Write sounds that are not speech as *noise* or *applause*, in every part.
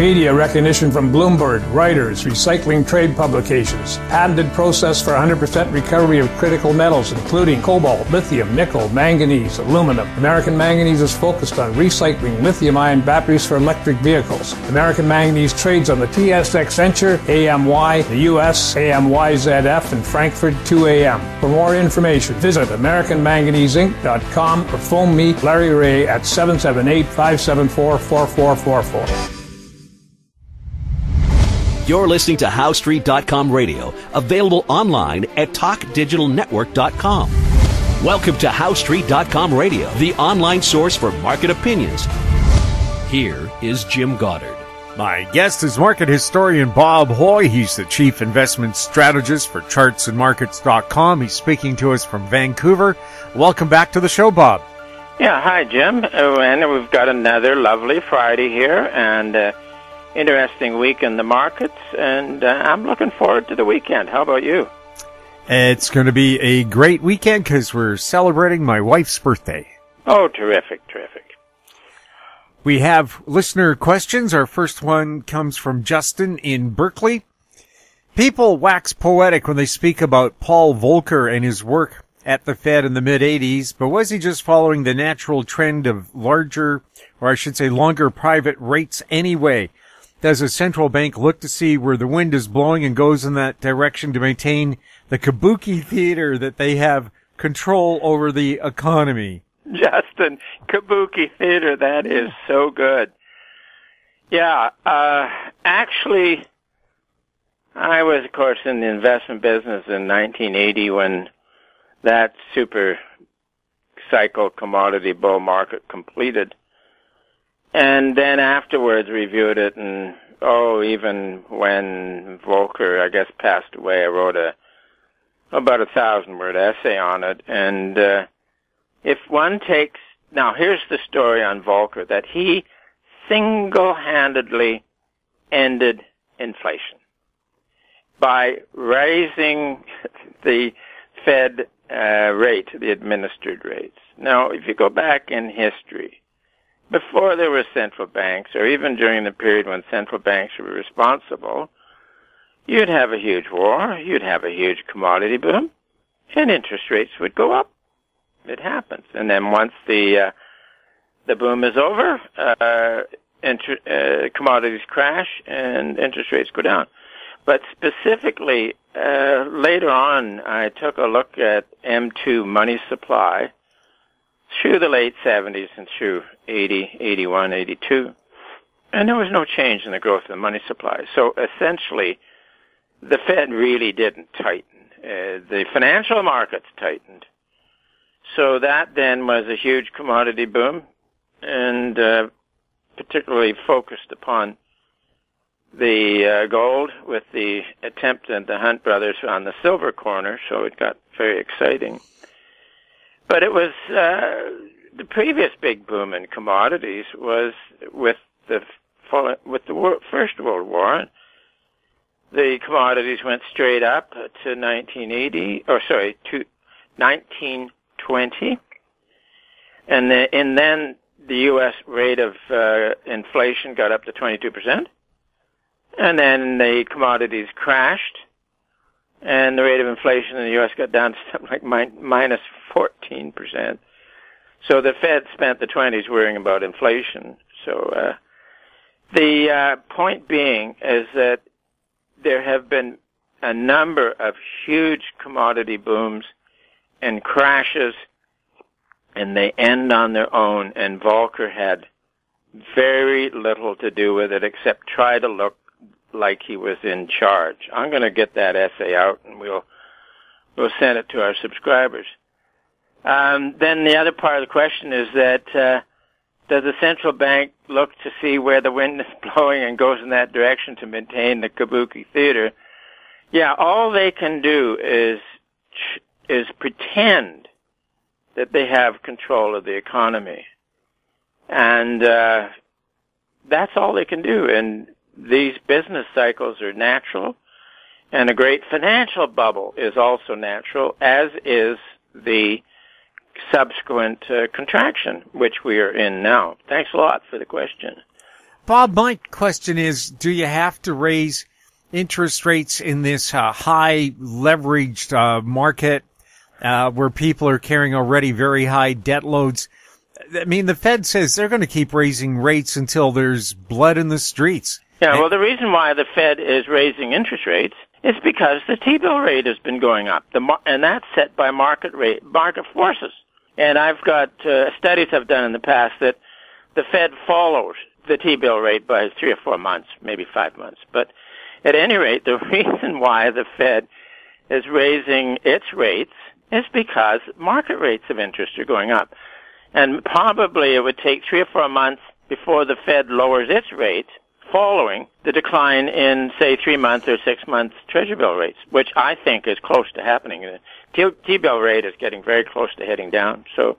Media recognition from Bloomberg, Reuters, recycling trade publications. Patented process for 100% recovery of critical metals, including cobalt, lithium, nickel, manganese, aluminum. American Manganese is focused on recycling lithium ion batteries for electric vehicles. American Manganese trades on the TSX Venture, AMY, the US, AMYZF, and Frankfurt 2AM. For more information, visit AmericanManganeseInc.com or phone me, Larry Reaugh, at 778 574 4444. You're listening to HoweStreet.com radio, available online at TalkDigitalNetwork.com. Welcome to HoweStreet.com radio, the online source for market opinions. Here is Jim Goddard. My guest is market historian Bob Hoye. He's the chief investment strategist for chartsandmarkets.com. He's speaking to us from Vancouver. Welcome back to the show, Bob. Yeah, hi, Jim. Oh, and we've got another lovely Friday here, and uh, interesting week in the markets, and uh, I'm looking forward to the weekend. How about you? It's going to be a great weekend because we're celebrating my wife's birthday. Oh, terrific, terrific. We have listener questions. Our first one comes from Justin in Berkeley. People wax poetic when they speak about Paul Volcker and his work at the Fed in the mid 80s, but was he just following the natural trend of larger, or I should say longer private rates anyway? Does a central bank look to see where the wind is blowing and goes in that direction to maintain the kabuki theater that they have control over the economy? Justin, kabuki theater, that is so good. Yeah, uh, actually, I was, of course, in the investment business in 1980 when that super cycle commodity bull market completed and then afterwards reviewed it and oh even when Volcker I guess passed away I wrote a about a thousand word essay on it and uh, if one takes now here's the story on Volcker that he single-handedly ended inflation by raising *laughs* the Fed uh, rate, the administered rates. Now, if you go back in history, before there were central banks, or even during the period when central banks were responsible, you'd have a huge war, you'd have a huge commodity boom, and interest rates would go up. It happens, and then once the uh, the boom is over, uh, inter- uh, commodities crash and interest rates go down. But specifically, uh, later on, I took a look at M2 money supply through the late 70s and through 80, 81, 82. And there was no change in the growth of the money supply. So essentially, the Fed really didn't tighten. Uh, the financial markets tightened. So that then was a huge commodity boom and uh, particularly focused upon the uh, gold with the attempt at the Hunt brothers on the silver corner. So it got very exciting. But it was uh, the previous big boom in commodities was with the with the First World War. The commodities went straight up to 1980, or sorry, to 1920, and, the, and then the U.S. rate of uh, inflation got up to 22 percent, and then the commodities crashed, and the rate of inflation in the U.S. got down to *laughs* something like min- 14%. So the Fed spent the 20s worrying about inflation. So uh, the uh, point being is that there have been a number of huge commodity booms and crashes, and they end on their own. And Volcker had very little to do with it except try to look like he was in charge. I'm going to get that essay out, and we'll we'll send it to our subscribers. Um, then the other part of the question is that uh, does the central bank look to see where the wind is *laughs* blowing and goes in that direction to maintain the kabuki theater? Yeah, all they can do is is pretend that they have control of the economy, and uh, that's all they can do. And these business cycles are natural, and a great financial bubble is also natural, as is the subsequent uh, contraction, which we are in now. Thanks a lot for the question. Bob, my question is, do you have to raise interest rates in this uh, high leveraged uh, market uh, where people are carrying already very high debt loads? I mean, the Fed says they're going to keep raising rates until there's blood in the streets. Yeah, well, the reason why the Fed is raising interest rates is because the T-bill rate has been going up, the mar- and that's set by market rate, market forces. And I've got uh, studies I've done in the past that the Fed follows the T-bill rate by three or four months, maybe five months. But at any rate, the *laughs* reason why the Fed is raising its rates is because market rates of interest are going up. And probably it would take three or four months before the Fed lowers its rate following the decline in, say, three month or six month treasury bill rates, which I think is close to happening. The T bill rate is getting very close to heading down. So,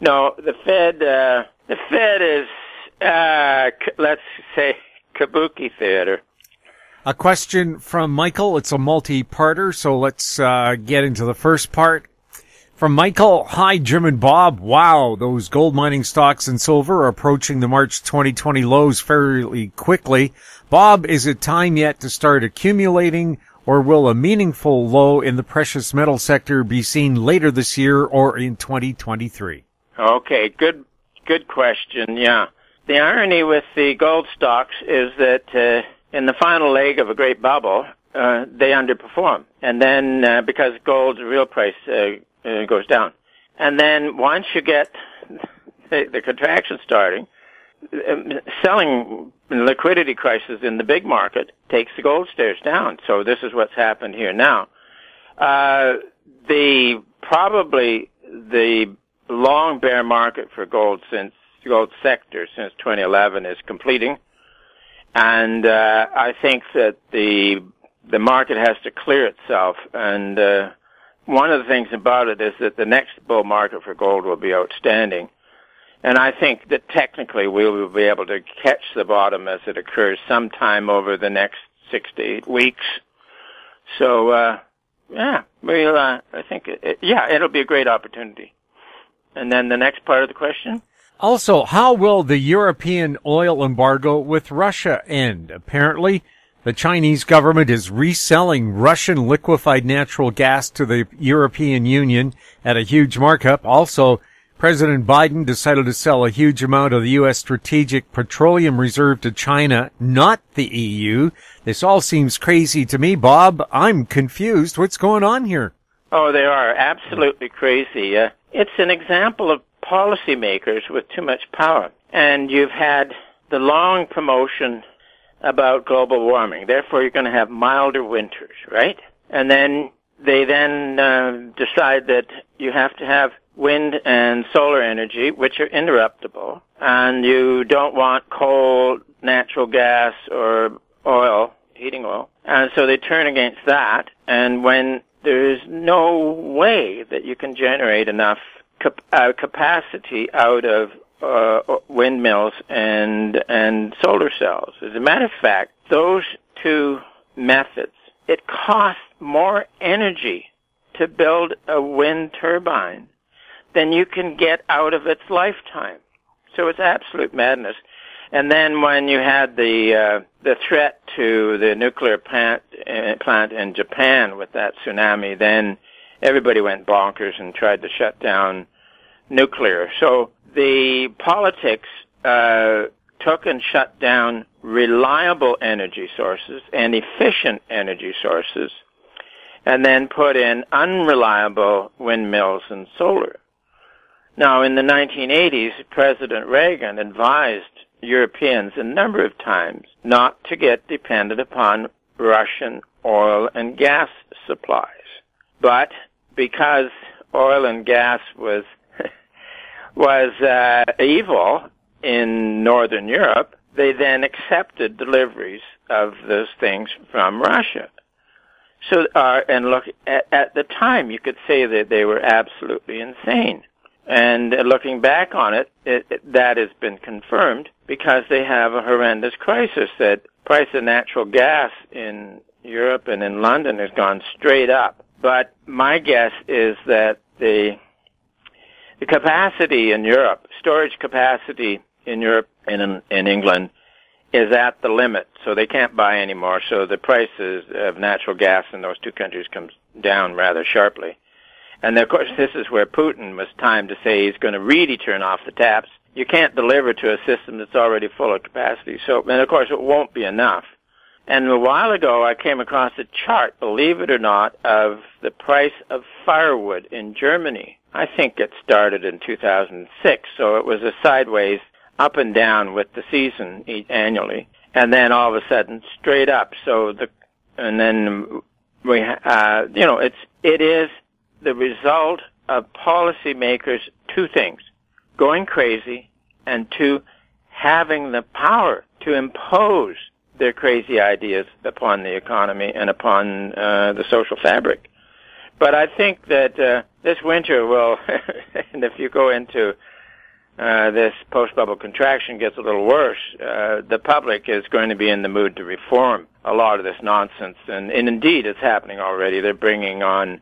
no, the Fed, uh, the Fed is, uh, let's say, kabuki theater. A question from Michael. It's a multi-parter, so let's uh, get into the first part. From Michael, hi Jim and Bob. Wow, those gold mining stocks and silver are approaching the March 2020 lows fairly quickly. Bob, is it time yet to start accumulating or will a meaningful low in the precious metal sector be seen later this year or in 2023? Okay, good, good question. Yeah. The irony with the gold stocks is that uh, in the final leg of a great bubble, uh, they underperform. And then uh, because gold's real price uh, uh, goes down. And then once you get the, the contraction starting, um, selling liquidity crisis in the big market takes the gold stairs down. So this is what's happened here now. Uh, the probably the long bear market for gold since gold sector since 2011 is completing, and uh, I think that the the market has to clear itself and uh, one of the things about it is that the next bull market for gold will be outstanding. And I think that technically we will be able to catch the bottom as it occurs sometime over the next six to eight weeks. So, uh, yeah, we'll, uh, I think, it, yeah, it'll be a great opportunity. And then the next part of the question? Also, how will the European oil embargo with Russia end? Apparently, the Chinese government is reselling Russian liquefied natural gas to the European Union at a huge markup. Also, President Biden decided to sell a huge amount of the U.S. strategic petroleum reserve to China, not the EU. This all seems crazy to me, Bob. I'm confused. What's going on here? Oh, they are absolutely crazy. Uh, it's an example of policymakers with too much power. And you've had the long promotion about global warming. Therefore, you're going to have milder winters, right? And then they then uh, decide that you have to have wind and solar energy, which are interruptible, and you don't want coal, natural gas, or oil, heating oil. And so they turn against that. And when there's no way that you can generate enough cap- uh, capacity out of uh, windmills and and solar cells. As a matter of fact, those two methods it costs more energy to build a wind turbine than you can get out of its lifetime. So it's absolute madness. And then when you had the uh, the threat to the nuclear plant uh, plant in Japan with that tsunami, then everybody went bonkers and tried to shut down nuclear. So the politics uh, took and shut down reliable energy sources and efficient energy sources, and then put in unreliable windmills and solar. Now, in the 1980s, President Reagan advised Europeans a number of times not to get dependent upon Russian oil and gas supplies. But because oil and gas was was uh, evil in Northern Europe, they then accepted deliveries of those things from Russia. So, uh, and look, at, at the time, you could say that they were absolutely insane. And uh, looking back on it, it, it, that has been confirmed because they have a horrendous crisis that price of natural gas in Europe and in London has gone straight up. But my guess is that the the capacity in Europe, storage capacity in Europe and in, in England is at the limit, so they can't buy anymore. So the prices of natural gas in those two countries comes down rather sharply. And of course, this is where Putin was timed to say he's going to really turn off the taps. You can't deliver to a system that's already full of capacity. So, and of course, it won't be enough. And a while ago, I came across a chart, believe it or not, of the price of firewood in Germany. I think it started in 2006, so it was a sideways up and down with the season annually, and then all of a sudden straight up. So the and then we, uh, you know, it's it is the result of policymakers two things: going crazy, and two, having the power to impose their crazy ideas upon the economy and upon uh, the social fabric. But I think that uh, this winter will, *laughs* and if you go into uh, this post-bubble contraction gets a little worse, uh, the public is going to be in the mood to reform a lot of this nonsense. And, and indeed, it's happening already. They're bringing on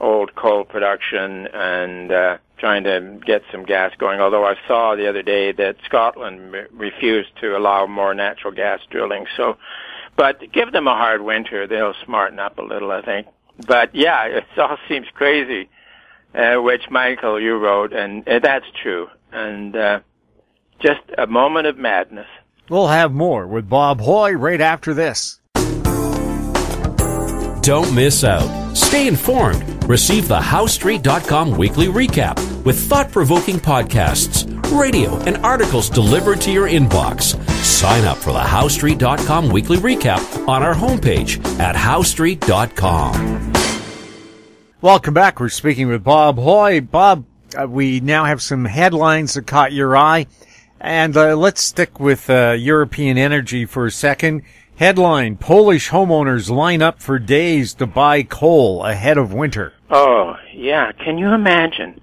old coal production and uh, trying to get some gas going. Although I saw the other day that Scotland re- refused to allow more natural gas drilling. So, but give them a hard winter; they'll smarten up a little, I think. But yeah, it all *laughs* seems crazy, uh, which Michael you wrote, and uh, that's true and uh, just a moment of madness. We'll have more with Bob Hoye right after this. Don't miss out. Stay informed. Receive the HoweStreet.com weekly recap with thought provoking podcasts, radio, and articles delivered to your inbox. Sign up for the HoweStreet.com weekly recap on our homepage at HoweStreet.com. Welcome back. We're speaking with Bob Hoye. Bob, uh, we now have some headlines that caught your eye. And uh, let's stick with uh, European energy for a second. Headline, Polish homeowners line up for days to buy coal ahead of winter. Oh, yeah. Can you imagine?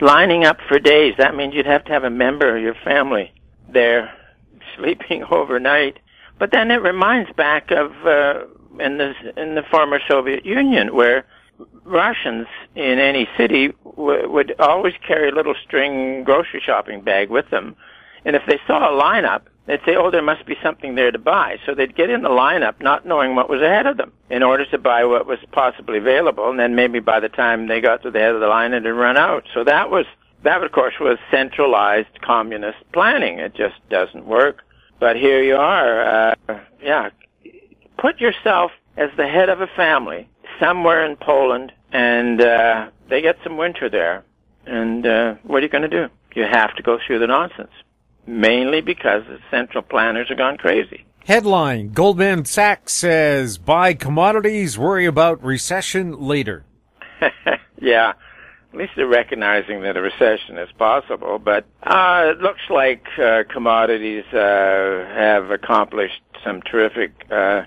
Lining up for days. That means you'd have to have a member of your family there sleeping *laughs* overnight. But then it reminds back of uh, in the in the former Soviet Union where Russians in any city w- would always carry a little string grocery shopping bag with them. And if they saw a lineup, they'd say, oh, there must be something there to buy. So they'd get in the lineup not knowing what was ahead of them in order to buy what was possibly available. And then maybe by the time they got to the head of the line, it had run out. So that was, that of course was centralized communist planning. It just doesn't work. But here you are. Uh, yeah. Put yourself as the head of a family somewhere in Poland, and uh, they get some winter there. And uh, what are you going to do? You have to go through the nonsense, mainly because the central planners have gone crazy. Headline Goldman Sachs says buy commodities, worry about recession later. *laughs* yeah, at least they're recognizing that a recession is possible, but uh, it looks like uh, commodities uh, have accomplished some terrific uh,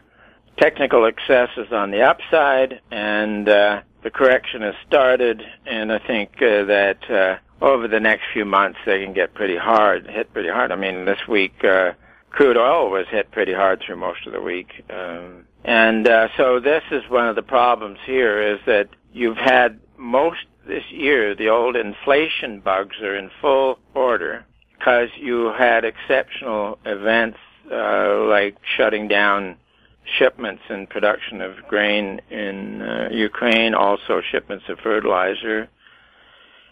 technical excesses on the upside, and uh, the correction has started. And I think uh, that uh, over the next few months they can get pretty hard, hit pretty hard. I mean, this week uh, crude oil was hit pretty hard through most of the week, um, and uh, so this is one of the problems here is that you've had most this year the old inflation bugs are in full order because you had exceptional events uh, like shutting down shipments and production of grain in uh, Ukraine, also shipments of fertilizer.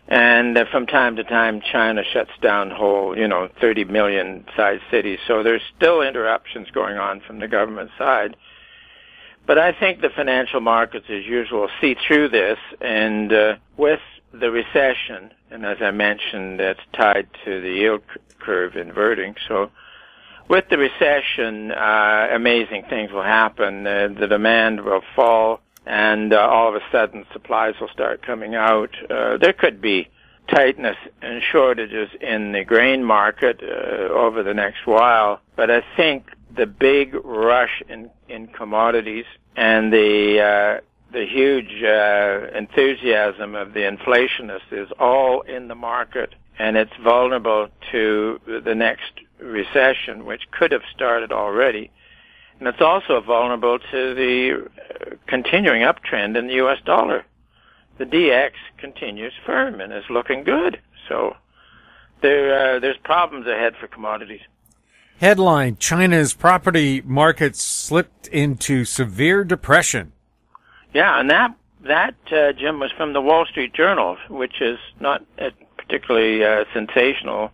And uh, from time to time, China shuts down whole, you know, 30 million size cities. So there's still interruptions going on from the government side. But I think the financial markets, as usual, see through this. And uh, with the recession, and as I mentioned, that's tied to the yield curve inverting. So with the recession, uh, amazing things will happen. Uh, the demand will fall, and uh, all of a sudden, supplies will start coming out. Uh, there could be tightness and shortages in the grain market uh, over the next while, but I think the big rush in, in commodities and the uh, the huge uh, enthusiasm of the inflationists is all in the market, and it's vulnerable to the next recession, which could have started already. And it's also vulnerable to the uh, continuing uptrend in the U.S. dollar. The DX continues firm and is looking good. So there, uh, there's problems ahead for commodities. Headline China's property market slipped into severe depression. Yeah, and that that uh, Jim was from the Wall Street Journal, which is not a particularly uh, sensational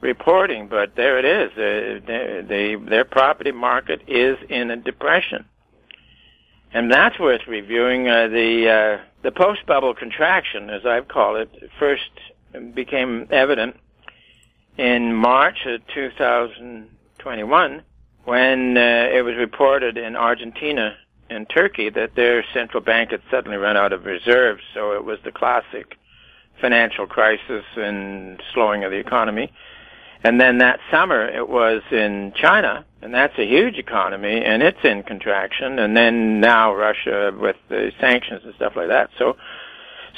reporting, but there it is. Uh, they, they, their property market is in a depression, and that's worth reviewing. Uh, the uh, the post bubble contraction, as I've called it, first became evident in March of 2021 when uh, it was reported in Argentina and Turkey that their central bank had suddenly run out of reserves. So it was the classic financial crisis and slowing of the economy. And then that summer it was in China, and that's a huge economy, and it's in contraction. And then now Russia with the sanctions and stuff like that. So,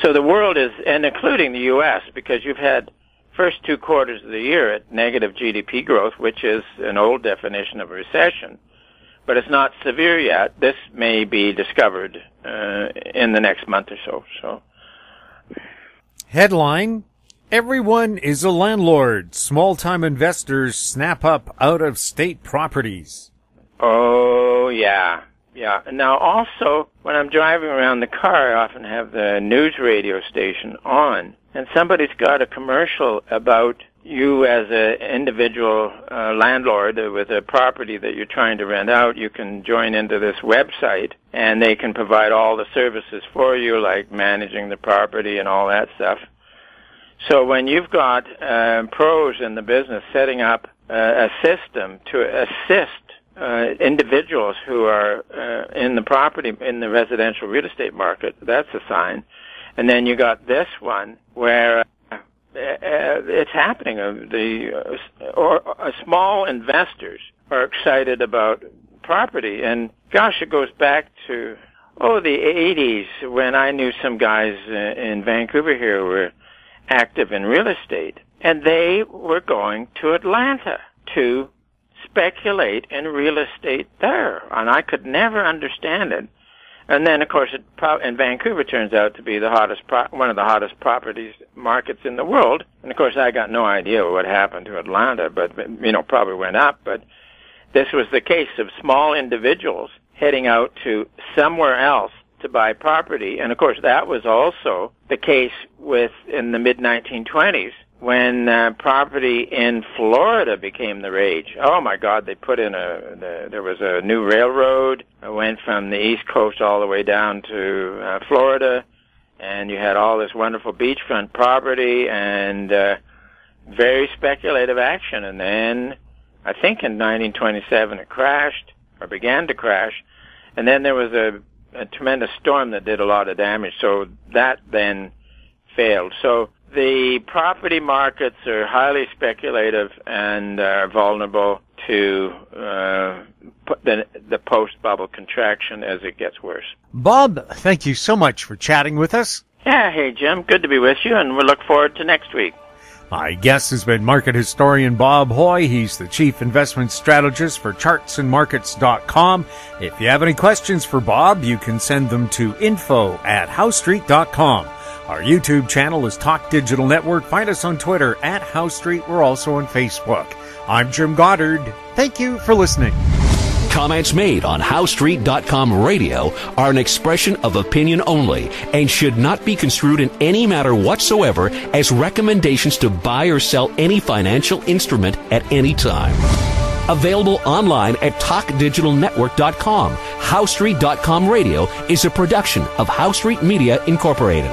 so the world is, and including the U.S., because you've had first two quarters of the year at negative GDP growth, which is an old definition of a recession, but it's not severe yet. This may be discovered uh, in the next month or so. So, headline: Everyone is a landlord. Small-time investors snap up out-of-state properties. Oh yeah, yeah. Now also, when I'm driving around the car, I often have the news radio station on and somebody's got a commercial about you as an individual uh, landlord with a property that you're trying to rent out, you can join into this website and they can provide all the services for you, like managing the property and all that stuff. So when you've got uh, pros in the business setting up uh, a system to assist uh, individuals who are uh, in the property in the residential real estate market, that's a sign. And then you got this one where uh, it's happening. Uh, the uh, or uh, small investors are excited about property, and gosh, it goes back to oh the 80s when I knew some guys in Vancouver here were active in real estate, and they were going to Atlanta to speculate in real estate there, and I could never understand it and then, of course, it pro- and Vancouver turns out to be the hottest, pro- one of the hottest properties markets in the world. And of course, I got no idea what happened to Atlanta, but you know, probably went up. But this was the case of small individuals heading out to somewhere else to buy property, and of course, that was also the case with in the mid 1920s when uh, property in Florida became the rage. Oh my God! They put in a the, there was a new railroad. It went from the East Coast all the way down to uh, Florida, and you had all this wonderful beachfront property and uh, very speculative action. And then I think in 1927 it crashed or began to crash, and then there was a, a tremendous storm that did a lot of damage. So that then failed. So the property markets are highly speculative and are vulnerable to uh, the, the post-bubble contraction as it gets worse. Bob, thank you so much for chatting with us. Yeah, hey Jim, good to be with you, and we look forward to next week. My guest has been market historian Bob Hoye. He's the chief investment strategist for chartsandmarkets.com. If you have any questions for Bob, you can send them to info at howestreet.com. Our YouTube channel is Talk Digital Network. Find us on Twitter at House Street. We're also on Facebook. I'm Jim Goddard. Thank you for listening. Comments made on HoweStreet.com radio are an expression of opinion only and should not be construed in any matter whatsoever as recommendations to buy or sell any financial instrument at any time. Available online at TalkDigitalNetwork.com. HoweStreet.com radio is a production of HoweStreet Media Incorporated.